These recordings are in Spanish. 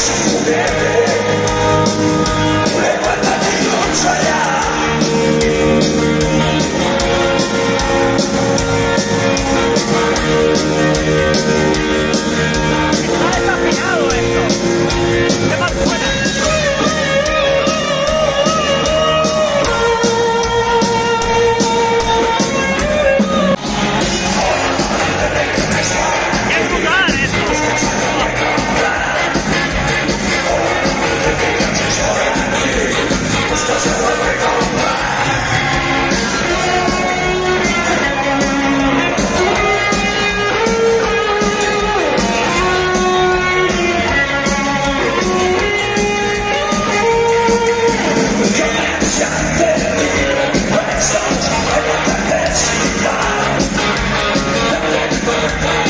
Yes.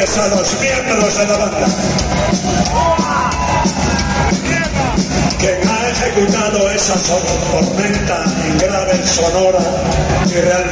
a los miembros de la banda. Quien ha ejecutado esa tormenta en grave sonora y realmente